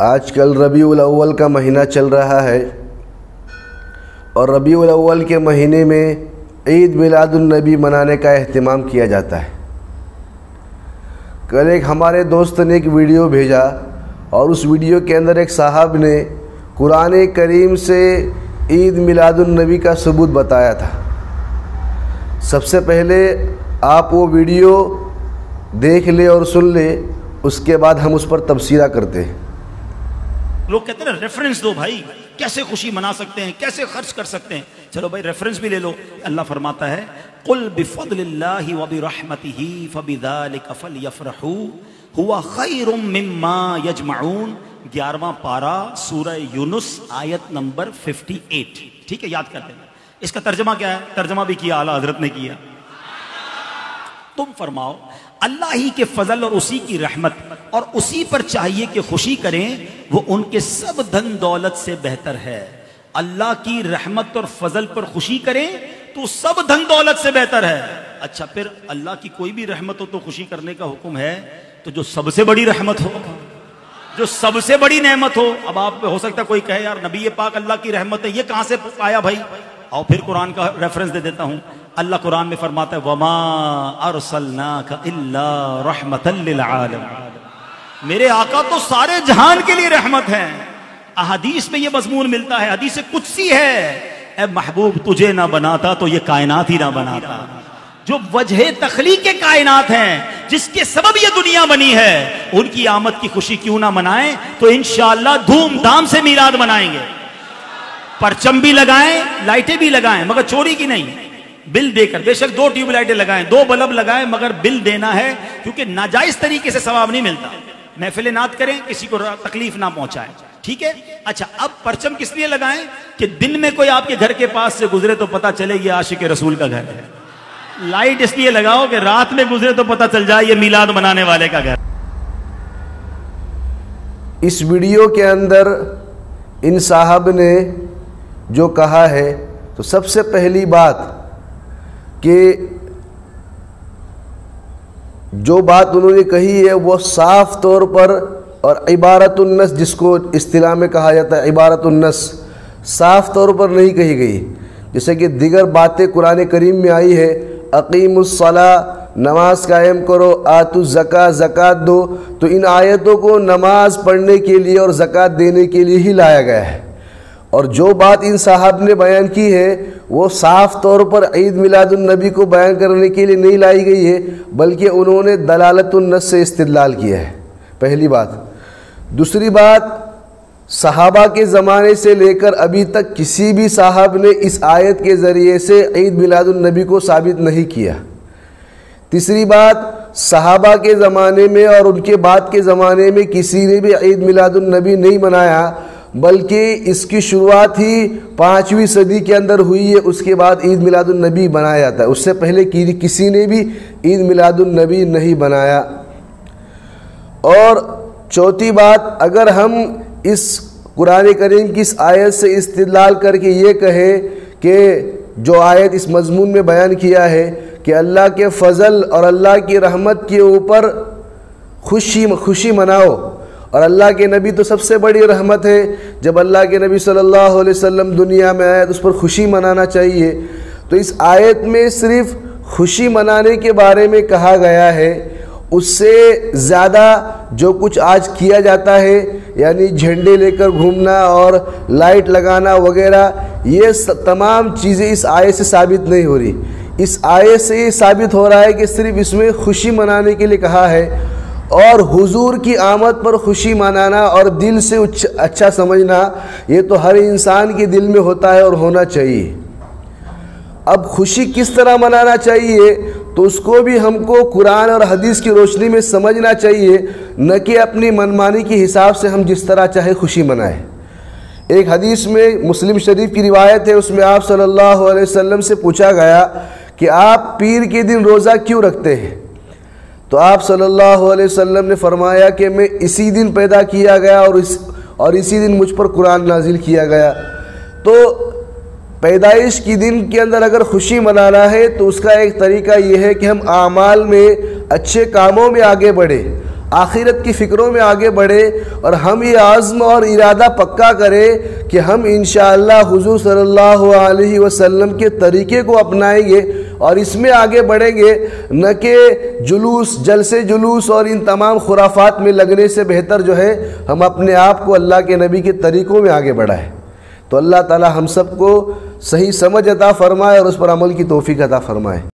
आजकल रबी अव्वल का महीना चल रहा है और रबी अव्वल के महीने में ईद मिलादुलनबी मनाने का अहतमाम किया जाता है। कल एक हमारे दोस्त ने एक वीडियो भेजा और उस वीडियो के अंदर एक साहब ने कुरान करीम से ईद मिलादुलनबी का सबूत बताया था। सबसे पहले आप वो वीडियो देख ले और सुन ले, उसके बाद हम उस पर तबसरा करते हैं। लोग कहते हैं ना रेफरेंस दो भाई। कैसे खुशी मना सकते हैं? कैसे खर्च कर सकते हैं? चलो भाई रेफरेंस भी ले लो। अल्लाह फरमाता है, कुल बिफदलिल्लाहि व बिरहमतिही फबिदालिका फलयफरहू हुआ खैरुम मिम्मा यजमाउन ग्यारहवां पारा, सूरह यूनुस, आयत नंबर 58 ठीक है, याद करते हैं इसका तर्जमा क्या है? तर्जमा भी किया, आला हज़रत ने किया। तुम फरमाओ, अल्लाह ही के फजल और उसी की रहमत, और उसी पर चाहिए कि खुशी करें वो उनके सब धन दौलत से बेहतर है। अल्लाह की रहमत और फजल पर खुशी करें तो सब धन दौलत से बेहतर है। अच्छा फिर अल्लाह की कोई भी रहमत हो तो खुशी करने का हुक्म है तो जो सबसे बड़ी रहमत हो, जो सबसे बड़ी नेमत हो, अब आप हो सकता कोई कहे, यार, नबी पाक अल्लाह की रहमत है, ये कहाँ से आया भाई? और फिर कुरान का रेफरेंस दे देता हूँ। अल्लाह कुरान में फरमाता है, वमा अरसलना का रहमत मेरे आका तो सारे जहान के लिए रहमत है। अहदीस में ये मजमून मिलता है कुछ सी है। ए महबूब, तुझे ना बनाता तो ये कायनात ही ना बनाता। जो वजह तखली के कायनात हैं, जिसके सबब ये दुनिया बनी है, उनकी आमद की खुशी क्यों ना मनाएँ तो इंशाला धूमधाम से मीराद मनाएँगे। परचम भी लगाएँ, लाइटें भी लगाएँ, मगर चोरी की नहीं। बिल देकर, बेशक दो ट्यूबलाइटें लगाएँ, दो बल्ब लगाएँ, मगर बिल देना है, क्योंकि नाजायज तरीके से सवाब नहीं मिलता। महफिल नात करें, किसी को तकलीफ़ ना पहुंचाएँ। ठीक है? अच्छा अब परचम किस लिए लगाएँ कि दिन में कोई आपके घर के पास से गुजरे तो पता चले ये आशिक रसूल का घर है। लाइट इसलिए लगाओ कि रात में गुजरे तो पता चल जाए ये मिलाद मनाने वाले का घर। इस वीडियो के अंदर इन साहब ने जो कहा है तो सबसे पहली बात कि जो बात उन्होंने कही है, वो साफ़ तौर पर और इबारतुलनस जिसको इस्तिला में कहा जाता है इबारतुलनस साफ़ तौर पर नहीं कही गई। जैसे कि दिगर बातें कुरान करीम में आई है अकीमसला नमाज़ कायम करो, आतु ज़क़ा ज़क़़त दो। तो इन आयतों को नमाज़ पढ़ने के लिए और ज़क़़त देने के लिए ही लाया गया है। और जो बात इन साहब ने बयान की है, वो साफ़ तौर पर ईद मिलादुलनबी को बयान करने के लिए नहीं लाई गई है, बल्कि उन्होंने दलालतुलनस से इस्तलाल किया है। पहली बात। दूसरी बात, सहाबा के ज़माने से लेकर अभी तक किसी भी साहब ने इस आयत के ज़रिए से ईद मिलादुलनबी को साबित नहीं किया। तीसरी बात, सहाबा के ज़माने में और उनके बाद के ज़माने में किसी ने भी ईद मिलादुलनबी नहीं मनाया बल्कि इसकी शुरुआत ही पाँचवीं सदी के अंदर हुई है उसके बाद ईद मिलादुलनबी बनाया जाता है। उससे पहले कि, किसी ने भी ईद मिलादुलनबी नहीं बनाया। और चौथी बात अगर हम इस कुरान करीम की इस आयत से इस्तेलाल करके ये कहें कि जो आयत इस मजमून में बयान किया है कि अल्लाह के फ़ज़ल और अल्लाह की रहमत के ऊपर खुशी खुशी मनाओ और अल्लाह के नबी तो सबसे बड़ी रहमत है। जब अल्लाह के नबी सल्लल्लाहु अलैहि वसल्लम दुनिया में आए तो उस पर खुशी मनाना चाहिए। तो इस आयत में सिर्फ़ खुशी मनाने के बारे में कहा गया है। उससे ज़्यादा जो कुछ आज किया जाता है, यानी झंडे लेकर घूमना और लाइट लगाना वगैरह, ये तमाम चीज़ें इस आयत से साबित नहीं हो रही। इस आयत से ये साबित हो रहा है कि सिर्फ़ इसमें खुशी मनाने के लिए कहा है। और हुजूर की आमद पर खुशी मनाना और दिल से अच्छा समझना, ये तो हर इंसान के दिल में होता है और होना चाहिए। अब खुशी किस तरह मनाना चाहिए तो उसको भी हमको कुरान और हदीस की रोशनी में समझना चाहिए, न कि अपनी मनमानी के हिसाब से हम जिस तरह चाहे खुशी मनाएँ। एक हदीस में मुस्लिम शरीफ की रिवायत है, उसमें आप सल्लल्लाहु अलैहि वसल्लम से पूछा गया कि आप पीर के दिन रोज़ा क्यों रखते हैं? तो आप सल्लल्लाहु अलैहि वसल्लम ने फरमाया कि मैं इसी दिन पैदा किया गया और इस, और इसी दिन मुझ पर कुरान नाजिल किया गया। तो पैदाइश के दिन के अंदर अगर खुशी मनाना है तो उसका एक तरीका ये है कि हम आमाल में अच्छे कामों में आगे बढ़े, आखिरत की फ़िक्रों में आगे बढ़े और हम ये आज़म और इरादा पक्का करें कि हम इन हुजूर सल्लल्लाहु अलैहि वसल्लम के तरीके को अपनाएँगे और इसमें आगे बढ़ेंगे न कि जुलूस जलसे जुलूस और इन तमाम खुराफात में लगने से बेहतर जो है, हम अपने आप को अल्लाह के नबी के तरीक़ों में आगे बढ़ाएँ। तो अल्लाह ताला हम सबको सही समझ अता फ़रमाए और उस पर अमल की तोफ़ी अता फ़रमाए।